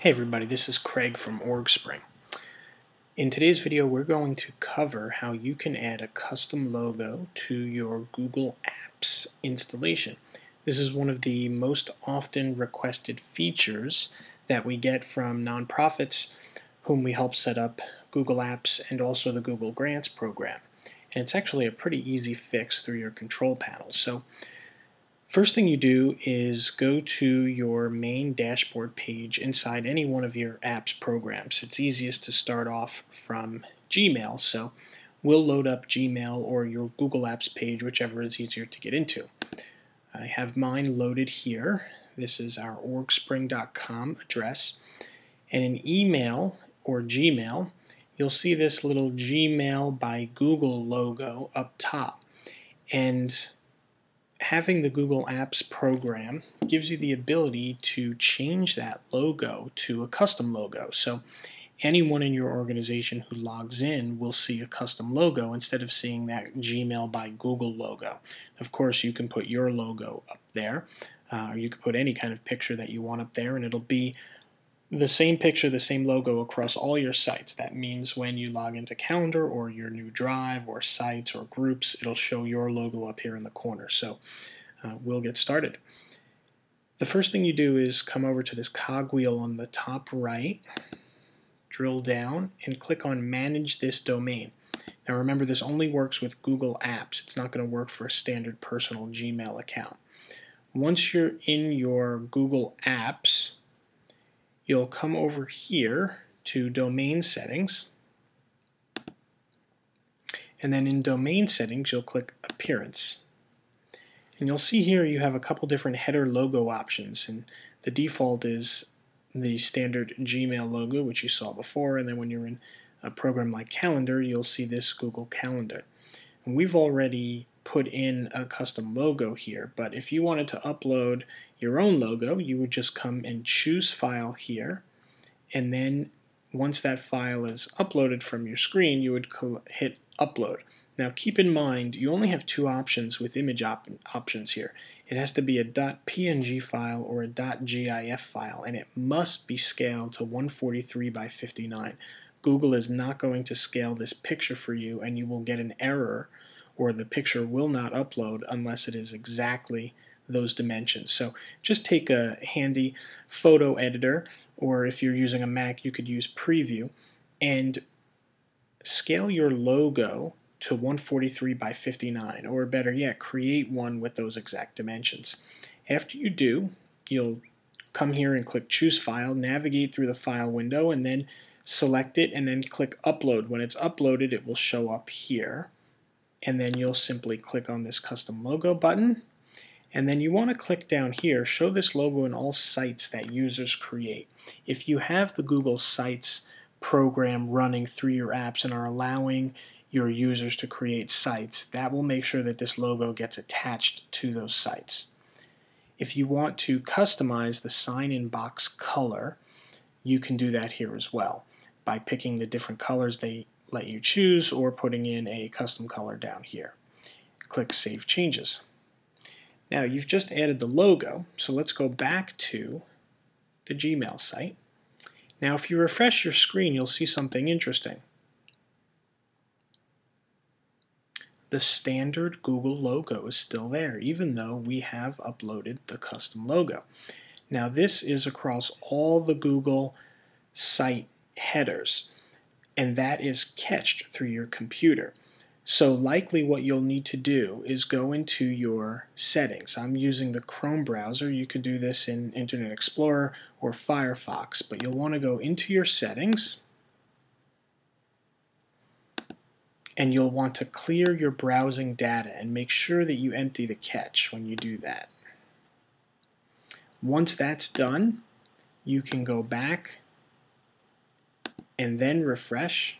Hey everybody, this is Craig from OrgSpring. In today's video we're going to cover how you can add a custom logo to your Google Apps installation. This is one of the most often requested features that we get from nonprofits whom we help set up Google Apps and also the Google Grants program. And it's actually a pretty easy fix through your control panel. So First thing you do is go to your main dashboard page inside any one of your apps programs. It's easiest to start off from Gmail, so we'll load up Gmail or your Google Apps page, whichever is easier to get into. I have mine loaded here. This is our orgspring.com address. And in email or Gmail, you'll see this little Gmail by Google logo up top. And having the Google Apps program gives you the ability to change that logo to a custom logo. So anyone in your organization who logs in will see a custom logo instead of seeing that Gmail by Google logo. Of course, you can put your logo up there, uh, or you can put any kind of picture that you want up there, and it'll be the same picture, the same logo across all your sites. That means when you log into Calendar or your new Drive or sites or groups, it'll show your logo up here in the corner. So uh, we'll get started. The first thing you do is come over to this cogwheel on the top right, drill down, and click on Manage this domain. Now remember, this only works with Google Apps. It's not going to work for a standard personal Gmail account. Once you're in your Google Apps, you'll come over here to domain settings. And then in domain settings you'll click appearance. And you'll see here you have a couple different header logo options. And the default is the standard Gmail logo which you saw before. And then when you're in a program like calendar you'll see this Google Calendar. And we've already put in a custom logo here, but if you wanted to upload your own logo, you would just come and choose File here, and then once that file is uploaded from your screen, you would hit Upload. Now keep in mind, you only have two options with image op options here. It has to be a .png file or a .gif file, and it must be scaled to 143 by 59. Google is not going to scale this picture for you, and you will get an error or the picture will not upload unless it is exactly those dimensions. So just take a handy photo editor, or if you're using a Mac, you could use Preview, and scale your logo to 143 by 59, or better yet, create one with those exact dimensions. After you do, you'll come here and click Choose File, navigate through the file window, and then select it, and then click Upload. When it's uploaded, it will show up here and then you'll simply click on this custom logo button. And then you want to click down here show this logo in all sites that users create. If you have the Google Sites program running through your apps and are allowing your users to create sites that will make sure that this logo gets attached to those sites. If you want to customize the sign-in box color you can do that here as well. By picking the different colors they let you choose or putting in a custom color down here. Click Save Changes. Now you've just added the logo, so let's go back to the Gmail site. Now if you refresh your screen, you'll see something interesting. The standard Google logo is still there, even though we have uploaded the custom logo. Now this is across all the Google site headers and that is cached through your computer. So likely what you'll need to do is go into your settings. I'm using the Chrome browser. You could do this in Internet Explorer or Firefox, but you'll want to go into your settings and you'll want to clear your browsing data and make sure that you empty the cache when you do that. Once that's done, you can go back and then refresh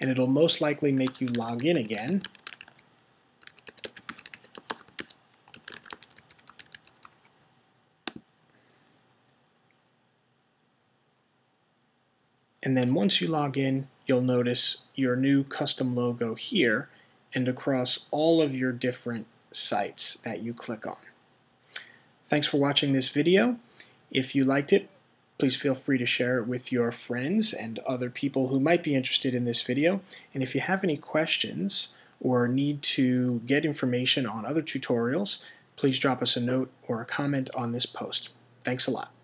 and it'll most likely make you log in again and then once you log in you'll notice your new custom logo here and across all of your different sites that you click on. Thanks for watching this video. If you liked it, Please feel free to share it with your friends and other people who might be interested in this video. And if you have any questions or need to get information on other tutorials, please drop us a note or a comment on this post. Thanks a lot.